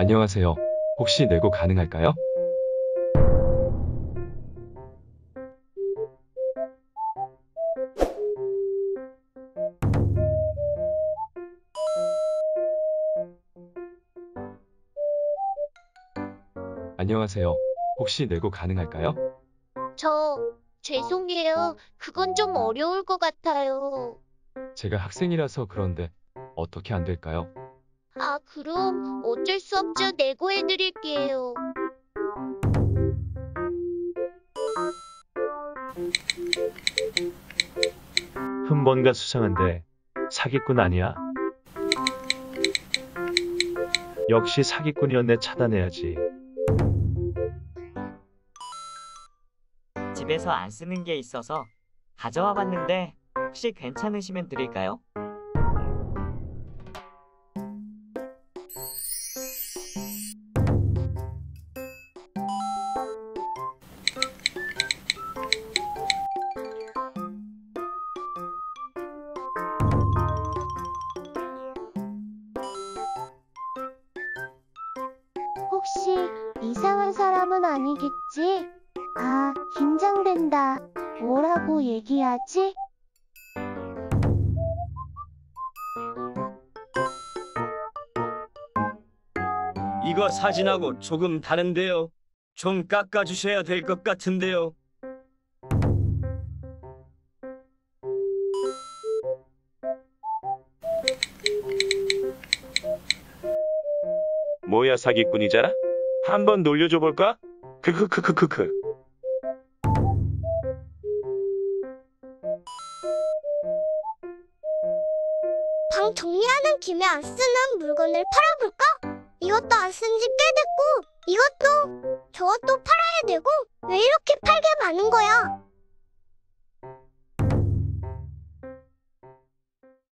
안녕하세요. 혹시 내고 가능할까요? 안녕하세요. 혹시 내고 가능할까요? 저, 죄송해요. 그건 좀 어려울 것 같아요. 제가 학생이라서 그런데 어떻게 안 될까요? 아, 그럼 어쩔 수 없죠. 내고해드릴게요. 흠번가 수상한데 사기꾼 아니야? 역시 사기꾼이었네 차단해야지. 집에서 안 쓰는 게 있어서 가져와 봤는데 혹시 괜찮으시면 드릴까요? 혹시 이상한 사람은 아니겠지? 아, 긴장된다. 뭐라고 얘기하지? 이거 사진하고 조금 다른데요. 좀 깎아주셔야 될 것 같은데요. 뭐야 사기꾼이잖아? 한번 놀려줘 볼까? 크크크크크크. 방 정리하는 김에 안 쓰는 물건을 팔아볼까? 이것도 안 쓴 지 꽤 됐고, 이것도, 저것도 팔아야 되고, 왜 이렇게 팔게 많은 거야?